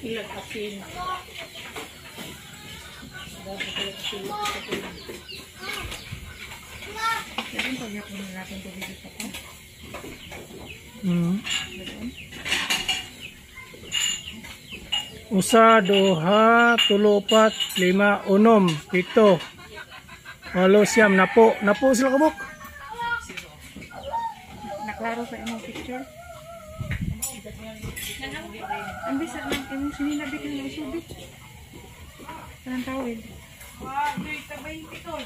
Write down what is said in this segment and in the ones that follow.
Ilag asin. Dapat kasi asin. Ganun pag yapon na natin tubig ito pa. Mm. Usa, duha, tulo, upat, lima, unom, pito, walo, siyam, napo. Napo sila kabuk. Naklaro sa imong picture. Ang bisa ng imong sininabi ka ng usubit. Kanang tawid. Wow, doy tabay pitol.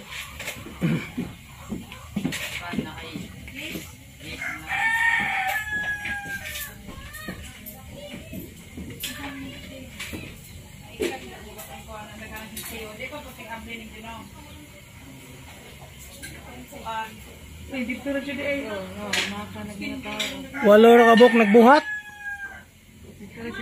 Pwede pero dyan ay. Oo, no, maka nagmatao. Walo ra kabuk nagbuhat. Ang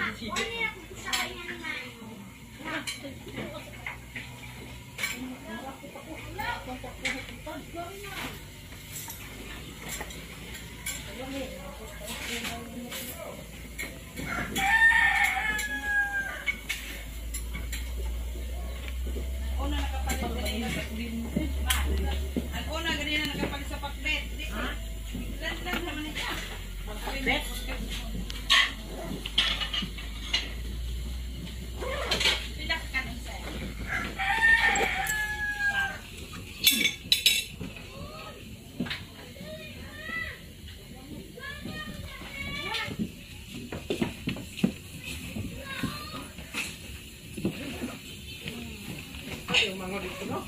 una ganina nakapalit sa pakbet. Pakbet. yung mga dito, no?